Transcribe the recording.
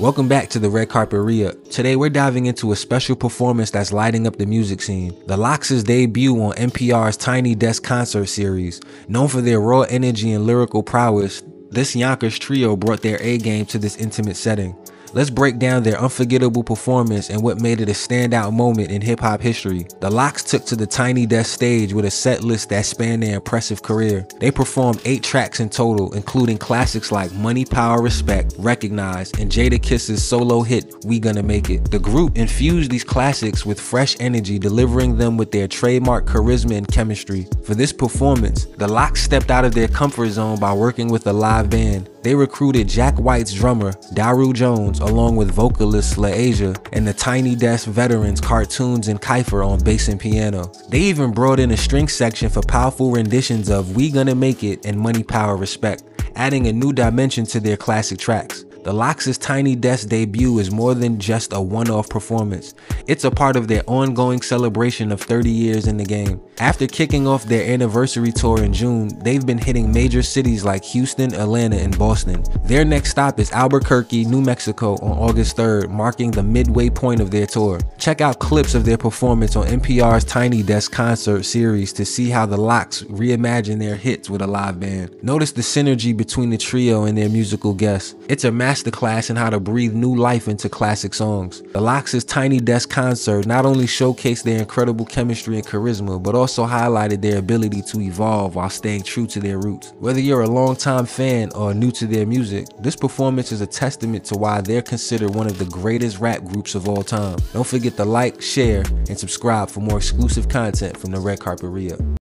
Welcome back to the Red Carpet Re-Up. Today we're diving into a special performance that's lighting up the music scene. The LOX' debut on NPR's Tiny Desk concert series. Known for their raw energy and lyrical prowess, this Yonkers trio brought their A game to this intimate setting. Let's break down their unforgettable performance and what made it a standout moment in hip hop history. The LOX took to the Tiny Desk stage with a set list that spanned their impressive career. They performed eight tracks in total, including classics like Money, Power, Respect, Recognize, and Jadakiss's solo hit We Gonna Make It. The group infused these classics with fresh energy, delivering them with their trademark charisma and chemistry. For this performance, the LOX stepped out of their comfort zone by working with a live band. They recruited Jack White's drummer, Daru Jones, along with vocalist LaAsia, and the Tiny Desk veterans Cartoons and Kiefer on bass and piano. They even brought in a string section for powerful renditions of We Gonna Make It and Money Power Respect, adding a new dimension to their classic tracks. The LOX' Tiny Desk debut is more than just a one-off performance. It's a part of their ongoing celebration of 30 years in the game. After kicking off their anniversary tour in June, they've been hitting major cities like Houston, Atlanta, and Boston. Their next stop is Albuquerque, New Mexico on August 3rd, marking the midway point of their tour. Check out clips of their performance on NPR's Tiny Desk concert series to see how the LOX reimagine their hits with a live band. Notice the synergy between the trio and their musical guests. It's a masterclass in how to breathe new life into classic songs. The LOX' Tiny Desk concert not only showcased their incredible chemistry and charisma, but also highlighted their ability to evolve while staying true to their roots. Whether you're a longtime fan or new to their music, this performance is a testament to why they're considered one of the greatest rap groups of all time. Don't forget to like, share, and subscribe for more exclusive content from the Red Carpet Re-Up.